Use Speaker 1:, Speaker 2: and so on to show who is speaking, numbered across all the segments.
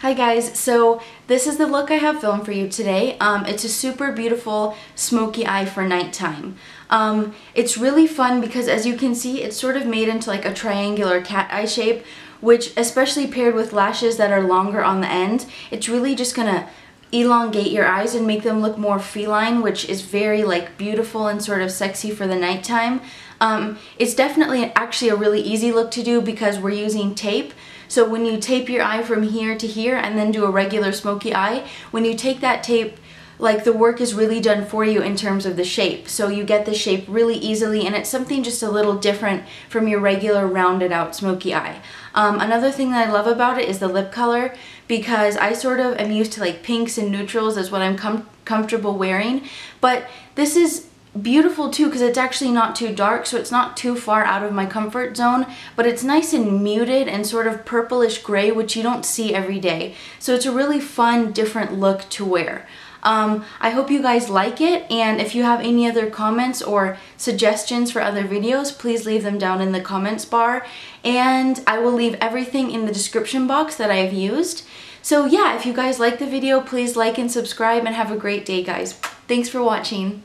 Speaker 1: Hi guys, so this is the look I have filmed for you today. Um, it's a super beautiful smoky eye for nighttime. Um, it's really fun because as you can see, it's sort of made into like a triangular cat eye shape, which especially paired with lashes that are longer on the end, it's really just gonna elongate your eyes and make them look more feline, which is very like beautiful and sort of sexy for the nighttime. Um, it's definitely actually a really easy look to do because we're using tape. So when you tape your eye from here to here and then do a regular smoky eye, when you take that tape, like the work is really done for you in terms of the shape. So you get the shape really easily and it's something just a little different from your regular rounded out smoky eye. Um, another thing that I love about it is the lip color because I sort of am used to like pinks and neutrals as what I'm com comfortable wearing. But this is beautiful too because it's actually not too dark so it's not too far out of my comfort zone but it's nice and muted and sort of purplish gray which you don't see every day. So it's a really fun different look to wear. Um, I hope you guys like it and if you have any other comments or suggestions for other videos please leave them down in the comments bar. And I will leave everything in the description box that I have used. So yeah if you guys like the video please like and subscribe and have a great day guys. Thanks for watching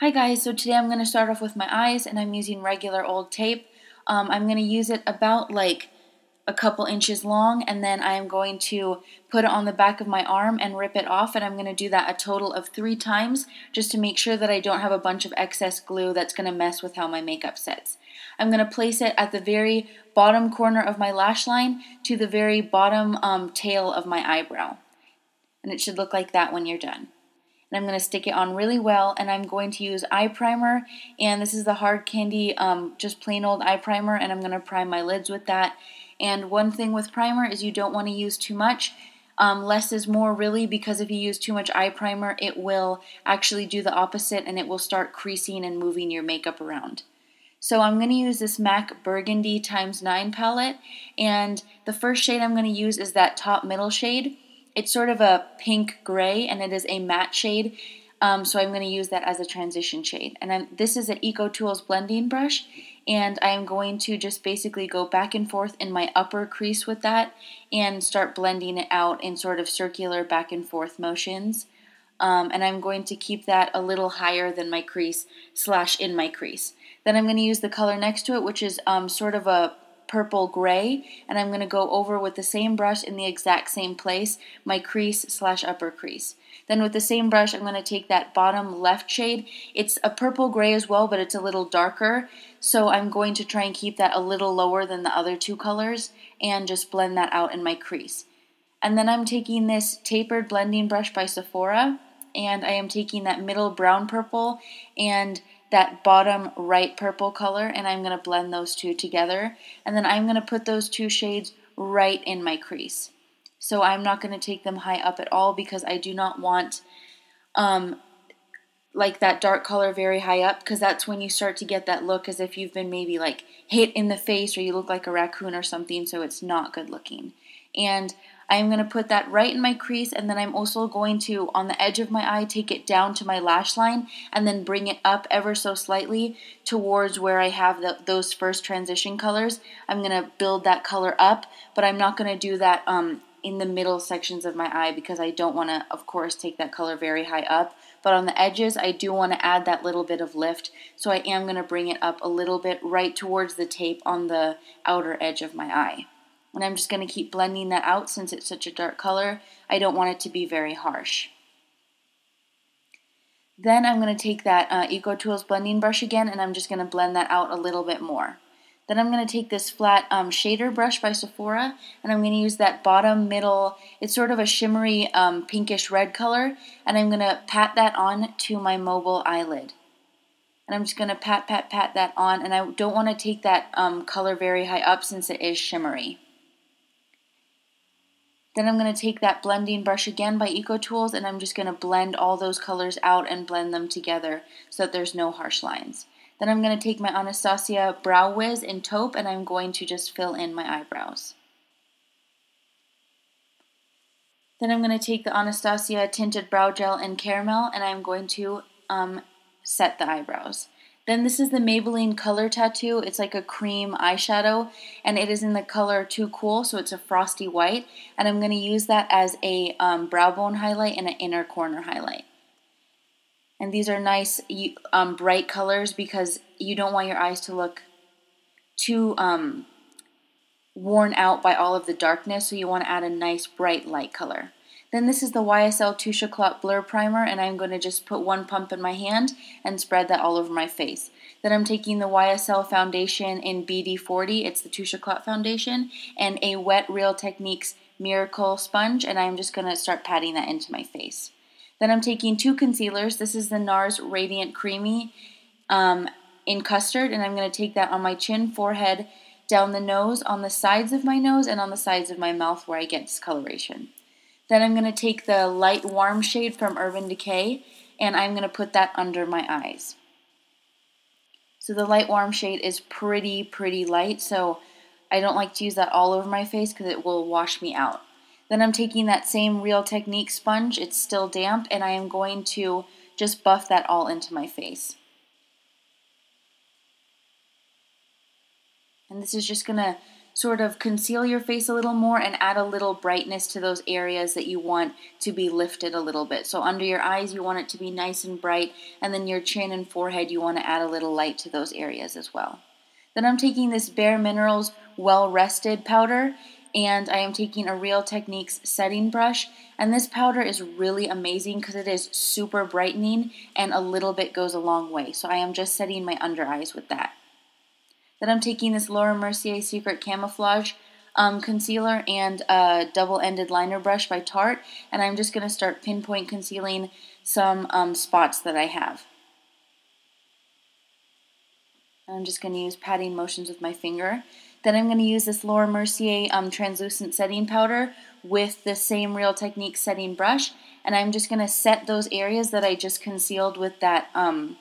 Speaker 1: Hi guys, so today I'm going to start off with my eyes and I'm using regular old tape. Um, I'm going to use it about like a couple inches long and then I am going to put it on the back of my arm and rip it off and I'm going to do that a total of three times just to make sure that I don't have a bunch of excess glue that's going to mess with how my makeup sets. I'm going to place it at the very bottom corner of my lash line to the very bottom um, tail of my eyebrow. And it should look like that when you're done and I'm going to stick it on really well and I'm going to use eye primer and this is the hard candy um, just plain old eye primer and I'm going to prime my lids with that and one thing with primer is you don't want to use too much um, less is more really because if you use too much eye primer it will actually do the opposite and it will start creasing and moving your makeup around. So I'm going to use this MAC Burgundy times 9 palette and the first shade I'm going to use is that top middle shade it's sort of a pink gray and it is a matte shade. Um, so I'm going to use that as a transition shade. And I'm, this is an EcoTools blending brush and I am going to just basically go back and forth in my upper crease with that and start blending it out in sort of circular back and forth motions. Um, and I'm going to keep that a little higher than my crease slash in my crease. Then I'm going to use the color next to it, which is um, sort of a purple gray and I'm going to go over with the same brush in the exact same place, my crease slash upper crease. Then with the same brush, I'm going to take that bottom left shade. It's a purple gray as well, but it's a little darker. So I'm going to try and keep that a little lower than the other two colors and just blend that out in my crease. And then I'm taking this tapered blending brush by Sephora and I am taking that middle brown purple and that bottom right purple color and I'm going to blend those two together and then I'm going to put those two shades right in my crease. So I'm not going to take them high up at all because I do not want um, like that dark color very high up because that's when you start to get that look as if you've been maybe like hit in the face or you look like a raccoon or something so it's not good looking. And I'm going to put that right in my crease and then I'm also going to, on the edge of my eye, take it down to my lash line and then bring it up ever so slightly towards where I have the, those first transition colors. I'm going to build that color up, but I'm not going to do that um, in the middle sections of my eye because I don't want to, of course, take that color very high up. But on the edges, I do want to add that little bit of lift, so I am going to bring it up a little bit right towards the tape on the outer edge of my eye. And I'm just going to keep blending that out since it's such a dark color. I don't want it to be very harsh. Then I'm going to take that uh, EcoTools blending brush again and I'm just going to blend that out a little bit more. Then I'm going to take this flat um, shader brush by Sephora and I'm going to use that bottom middle, it's sort of a shimmery um, pinkish red color, and I'm going to pat that on to my mobile eyelid. And I'm just going to pat, pat, pat that on, and I don't want to take that um, color very high up since it is shimmery. Then I'm going to take that blending brush again by EcoTools and I'm just going to blend all those colors out and blend them together so that there's no harsh lines. Then I'm going to take my Anastasia Brow Wiz in taupe and I'm going to just fill in my eyebrows. Then I'm going to take the Anastasia Tinted Brow Gel in Caramel and I'm going to um, set the eyebrows. Then this is the Maybelline Color Tattoo. It's like a cream eyeshadow and it is in the color Too Cool, so it's a frosty white. And I'm going to use that as a um, brow bone highlight and an inner corner highlight. And these are nice um, bright colors because you don't want your eyes to look too um, worn out by all of the darkness, so you want to add a nice bright light color. Then this is the YSL Touche Éclat Blur Primer, and I'm going to just put one pump in my hand and spread that all over my face. Then I'm taking the YSL foundation in BD40, it's the Touche Éclat foundation, and a wet Real Techniques Miracle sponge, and I'm just going to start patting that into my face. Then I'm taking two concealers. This is the NARS Radiant Creamy um, in custard, and I'm going to take that on my chin, forehead, down the nose, on the sides of my nose, and on the sides of my mouth where I get discoloration. Then I'm going to take the light warm shade from Urban Decay and I'm going to put that under my eyes. So the light warm shade is pretty, pretty light, so I don't like to use that all over my face because it will wash me out. Then I'm taking that same Real Technique sponge, it's still damp, and I am going to just buff that all into my face. And this is just going to sort of conceal your face a little more and add a little brightness to those areas that you want to be lifted a little bit. So under your eyes, you want it to be nice and bright, and then your chin and forehead, you want to add a little light to those areas as well. Then I'm taking this Bare Minerals Well Rested powder, and I am taking a Real Techniques setting brush. And this powder is really amazing because it is super brightening and a little bit goes a long way. So I am just setting my under eyes with that. Then I'm taking this Laura Mercier Secret Camouflage um, concealer and a double-ended liner brush by Tarte, and I'm just going to start pinpoint concealing some um, spots that I have. I'm just going to use patting motions with my finger. Then I'm going to use this Laura Mercier um, translucent setting powder with the same Real Technique setting brush, and I'm just going to set those areas that I just concealed with that um,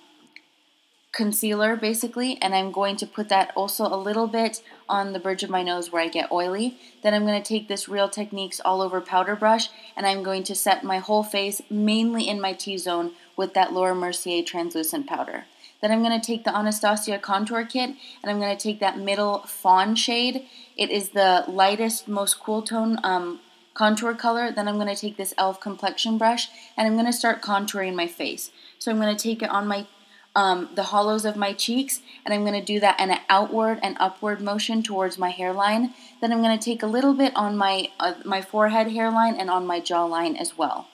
Speaker 1: concealer basically and I'm going to put that also a little bit on the bridge of my nose where I get oily. Then I'm going to take this Real Techniques all over powder brush and I'm going to set my whole face mainly in my T-zone with that Laura Mercier translucent powder. Then I'm going to take the Anastasia contour kit and I'm going to take that middle fawn shade. It is the lightest, most cool tone um, contour color. Then I'm going to take this e.l.f. complexion brush and I'm going to start contouring my face. So I'm going to take it on my um, the hollows of my cheeks, and I'm going to do that in an outward and upward motion towards my hairline. Then I'm going to take a little bit on my, uh, my forehead hairline and on my jawline as well.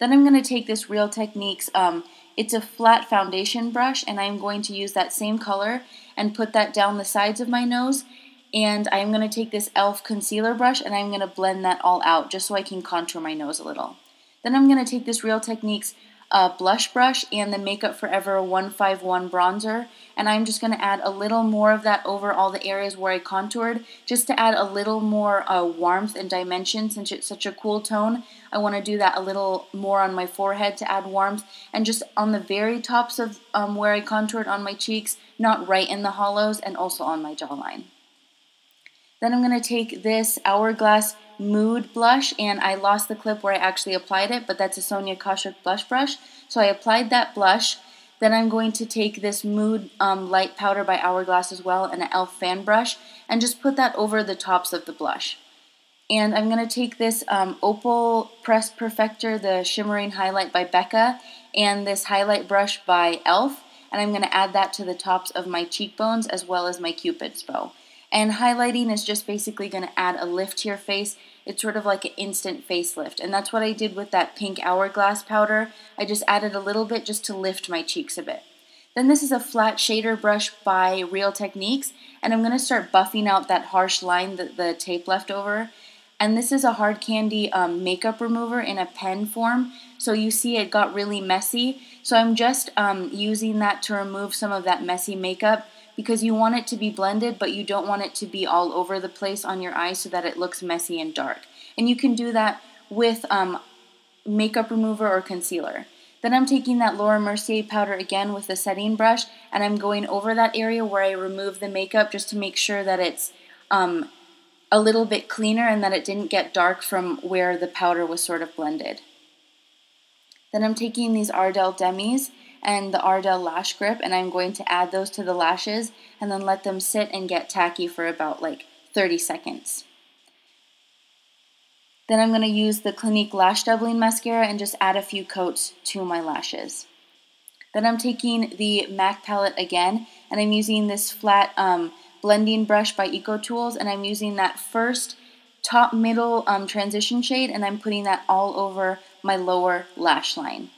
Speaker 1: Then I'm going to take this Real Techniques, um, it's a flat foundation brush, and I'm going to use that same color and put that down the sides of my nose. And I'm going to take this e.l.f. concealer brush and I'm going to blend that all out just so I can contour my nose a little. Then I'm going to take this Real Techniques uh, blush brush and the Makeup Forever 151 bronzer. And I'm just going to add a little more of that over all the areas where I contoured, just to add a little more uh, warmth and dimension since it's such a cool tone. I want to do that a little more on my forehead to add warmth, and just on the very tops of um, where I contoured on my cheeks, not right in the hollows, and also on my jawline. Then I'm going to take this Hourglass Mood blush, and I lost the clip where I actually applied it, but that's a Sonia Kashuk blush brush. So I applied that blush. Then I'm going to take this Mood um, Light Powder by Hourglass as well and an e.l.f. fan brush and just put that over the tops of the blush. And I'm going to take this um, Opal Press Perfector, the Shimmering Highlight by Becca, and this highlight brush by e.l.f. And I'm going to add that to the tops of my cheekbones as well as my cupid's bow. And highlighting is just basically going to add a lift to your face. It's sort of like an instant facelift. And that's what I did with that pink hourglass powder. I just added a little bit just to lift my cheeks a bit. Then this is a flat shader brush by Real Techniques. And I'm going to start buffing out that harsh line that the tape left over. And this is a hard candy um, makeup remover in a pen form. So you see it got really messy. So I'm just um, using that to remove some of that messy makeup because you want it to be blended, but you don't want it to be all over the place on your eyes so that it looks messy and dark. And you can do that with um, makeup remover or concealer. Then I'm taking that Laura Mercier powder again with the setting brush and I'm going over that area where I removed the makeup just to make sure that it's um, a little bit cleaner and that it didn't get dark from where the powder was sort of blended. Then I'm taking these Ardell Demis and the Ardell Lash Grip, and I'm going to add those to the lashes and then let them sit and get tacky for about like 30 seconds. Then I'm going to use the Clinique Lash Doubling Mascara and just add a few coats to my lashes. Then I'm taking the MAC palette again, and I'm using this flat um, blending brush by EcoTools, and I'm using that first top middle um, transition shade, and I'm putting that all over my lower lash line.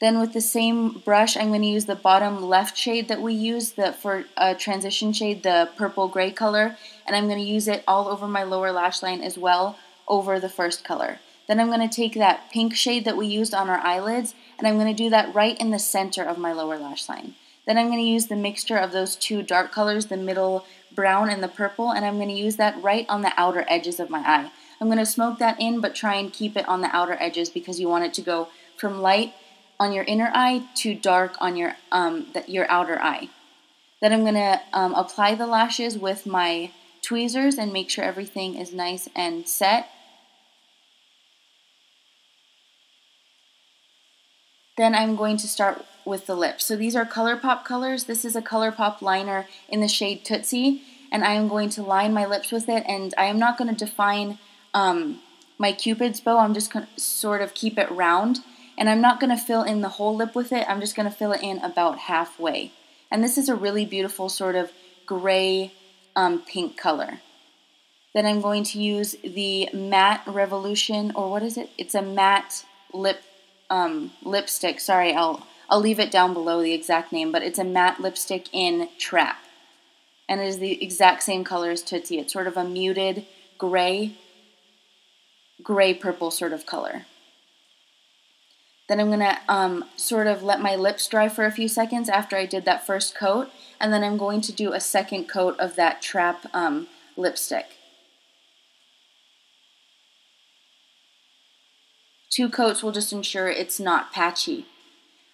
Speaker 1: Then with the same brush, I'm going to use the bottom left shade that we used the, for a transition shade, the purple gray color, and I'm going to use it all over my lower lash line as well over the first color. Then I'm going to take that pink shade that we used on our eyelids, and I'm going to do that right in the center of my lower lash line. Then I'm going to use the mixture of those two dark colors, the middle brown and the purple, and I'm going to use that right on the outer edges of my eye. I'm going to smoke that in, but try and keep it on the outer edges because you want it to go from light on your inner eye to dark on your, um, the, your outer eye. Then I'm to um, apply the lashes with my tweezers and make sure everything is nice and set. Then I'm going to start with the lips. So these are ColourPop colors. This is a ColourPop liner in the shade Tootsie, and I am going to line my lips with it, and I am not going to define um, my cupid's bow. I'm just going to sort of keep it round, and I'm not going to fill in the whole lip with it. I'm just going to fill it in about halfway. And this is a really beautiful sort of gray um, pink color. Then I'm going to use the Matte Revolution, or what is it? It's a matte lip um, lipstick. Sorry, I'll I'll leave it down below the exact name, but it's a matte lipstick in Trap. And it is the exact same color as Tootsie. It's sort of a muted gray, gray purple sort of color. Then I'm going to um, sort of let my lips dry for a few seconds after I did that first coat. And then I'm going to do a second coat of that Trap um, lipstick. Two coats will just ensure it's not patchy.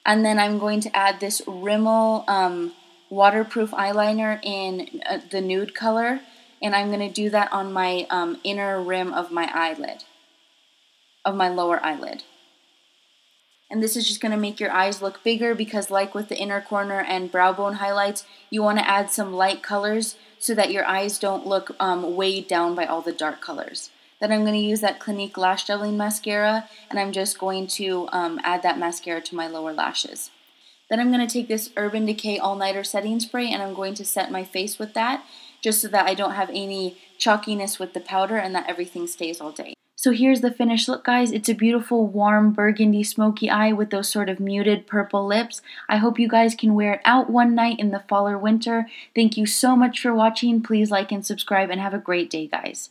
Speaker 1: And then I'm going to add this Rimmel um, waterproof eyeliner in uh, the nude color. And I'm going to do that on my um, inner rim of my eyelid, of my lower eyelid. And this is just going to make your eyes look bigger because like with the inner corner and brow bone highlights, you want to add some light colors so that your eyes don't look um, weighed down by all the dark colors. Then I'm going to use that Clinique Lash Doubling Mascara, and I'm just going to um, add that mascara to my lower lashes. Then I'm going to take this Urban Decay All Nighter Setting Spray, and I'm going to set my face with that, just so that I don't have any chalkiness with the powder and that everything stays all day. So here's the finished look, guys. It's a beautiful, warm, burgundy, smoky eye with those sort of muted purple lips. I hope you guys can wear it out one night in the fall or winter. Thank you so much for watching. Please like and subscribe, and have a great day, guys.